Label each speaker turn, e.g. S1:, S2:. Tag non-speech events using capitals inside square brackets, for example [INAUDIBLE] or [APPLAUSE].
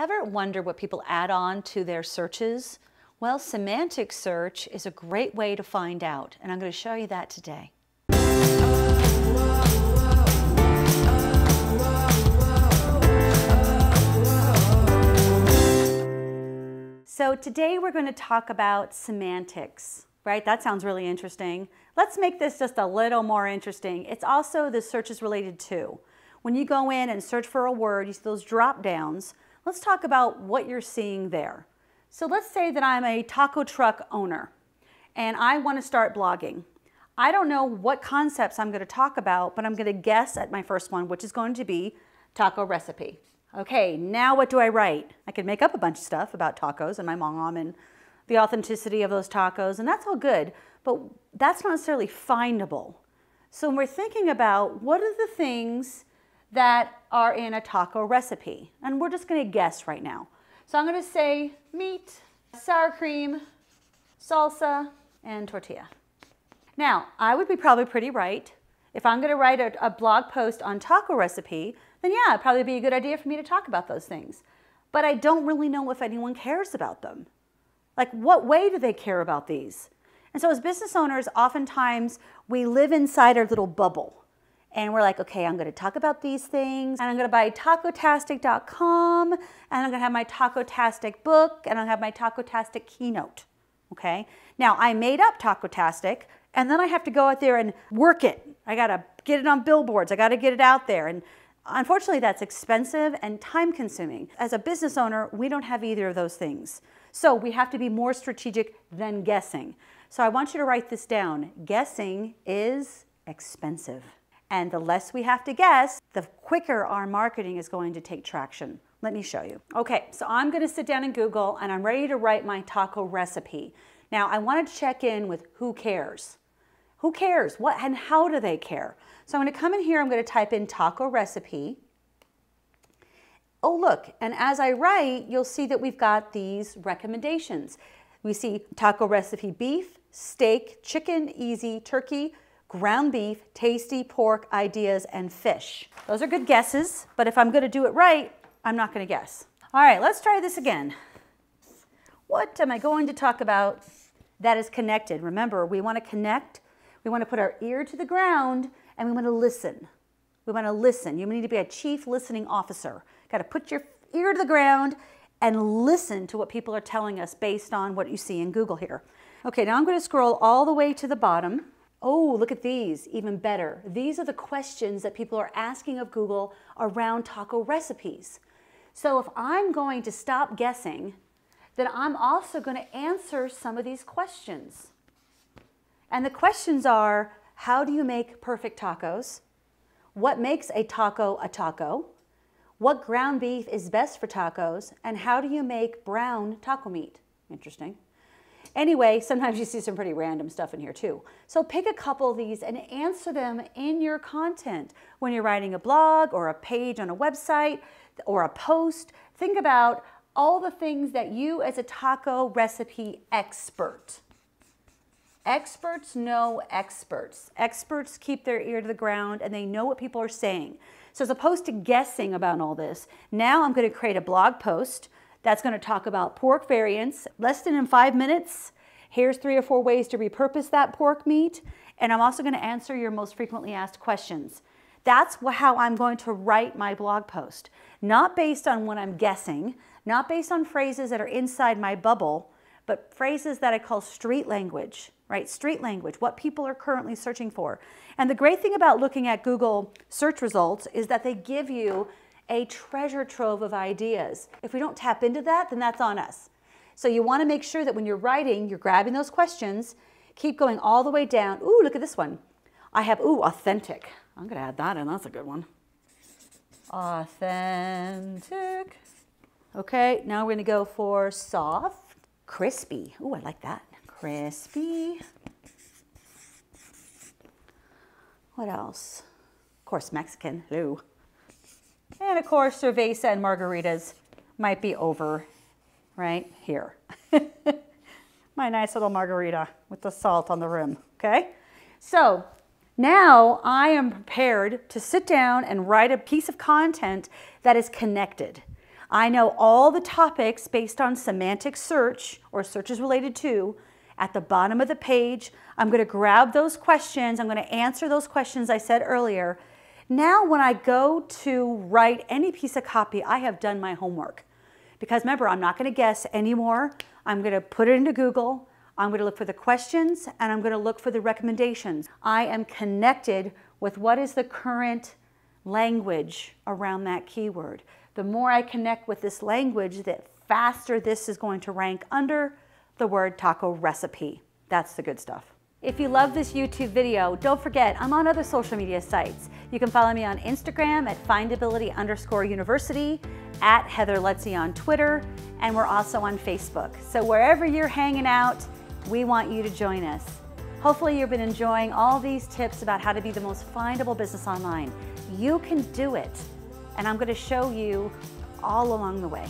S1: Ever wonder what people add on to their searches? Well, semantic search is a great way to find out, and I'm going to show you that today. So today we're going to talk about semantics, right? That sounds really interesting. Let's make this just a little more interesting. It's also the search is related to. When you go in and search for a word, you see those drop downs. Let's talk about what you're seeing there. So let's say that I'm a taco truck owner and I want to start blogging. I don't know what concepts I'm going to talk about, but I'm going to guess at my first one, which is going to be taco recipe. Okay, now what do I write? I could make up a bunch of stuff about tacos and my mom and the authenticity of those tacos, and that's all good, but that's not necessarily findable. So when we're thinking about what are the things that are in a taco recipe, and we're just gonna guess right now. So I'm gonna say meat, sour cream, salsa, and tortilla. Now, I would be probably pretty right. If I'm gonna write a, a blog post on taco recipe, then yeah, it'd probably be a good idea for me to talk about those things. But I don't really know if anyone cares about them. Like, what way do they care about these? And so, as business owners, oftentimes we live inside our little bubble. And we're like, okay, I'm gonna talk about these things, and I'm gonna buy tacotastic.com, and I'm gonna have my Tacotastic book, and I'll have my Tacotastic keynote. Okay? Now, I made up Tacotastic, and then I have to go out there and work it. I gotta get it on billboards, I gotta get it out there. And unfortunately, that's expensive and time consuming. As a business owner, we don't have either of those things. So we have to be more strategic than guessing. So I want you to write this down. Guessing is expensive. And the less we have to guess, the quicker our marketing is going to take traction. Let me show you. Okay, so I'm gonna sit down in Google and I'm ready to write my taco recipe. Now I wanna check in with who cares. Who cares? What and how do they care? So I'm gonna come in here, I'm gonna type in taco recipe. Oh, look, and as I write, you'll see that we've got these recommendations. We see taco recipe beef, steak, chicken, easy, turkey, ground beef, tasty, pork, ideas, and fish. Those are good guesses, but if I'm gonna do it right, I'm not gonna guess. All right, let's try this again. What am I going to talk about that is connected? Remember, we wanna connect, we wanna put our ear to the ground, and we wanna listen. We wanna listen. You need to be a chief listening officer. Got to put your ear to the ground and listen to what people are telling us based on what you see in Google here. Okay, now I'm going to scroll all the way to the bottom. Oh, look at these, even better. These are the questions that people are asking of Google around taco recipes. So if I'm going to stop guessing, then I'm also going to answer some of these questions. And the questions are, how do you make perfect tacos? What makes a taco a taco? What ground beef is best for tacos? And how do you make brown taco meat? Interesting. Anyway, sometimes you see some pretty random stuff in here too. So pick a couple of these and answer them in your content. When you're writing a blog or a page on a website or a post, think about all the things that you as a taco recipe expert. Experts know experts. Experts keep their ear to the ground and they know what people are saying. So as opposed to guessing about all this, now I'm going to create a blog post that's going to talk about pork variants, less than in five minutes. Here's three or four ways to repurpose that pork meat. And I'm also going to answer your most frequently asked questions. That's how I'm going to write my blog post. Not based on what I'm guessing, not based on phrases that are inside my bubble, but phrases that I call street language right? Street language, what people are currently searching for. And the great thing about looking at Google search results is that they give you a treasure trove of ideas. If we don't tap into that, then that's on us. So you want to make sure that when you're writing, you're grabbing those questions, keep going all the way down. Ooh, look at this one. I have, ooh, authentic. I'm going to add that in. That's a good one. Authentic. Okay, now we're going to go for soft, crispy. Ooh, I like that crispy. What else? Of course, Mexican, Lou. And of course, cerveza and margaritas might be over right here. [LAUGHS] My nice little margarita with the salt on the rim, okay? So now I am prepared to sit down and write a piece of content that is connected. I know all the topics based on semantic search or searches related to at the bottom of the page. I'm going to grab those questions. I'm going to answer those questions I said earlier. Now, when I go to write any piece of copy, I have done my homework. Because remember, I'm not going to guess anymore. I'm going to put it into Google. I'm going to look for the questions and I'm going to look for the recommendations. I am connected with what is the current language around that keyword. The more I connect with this language, the faster this is going to rank under the word taco recipe. That's the good stuff. If you love this YouTube video, don't forget I'm on other social media sites. You can follow me on Instagram at findability underscore university, at Heather Lutze on Twitter, and we're also on Facebook. So wherever you're hanging out, we want you to join us. Hopefully you've been enjoying all these tips about how to be the most findable business online. You can do it, and I'm gonna show you all along the way.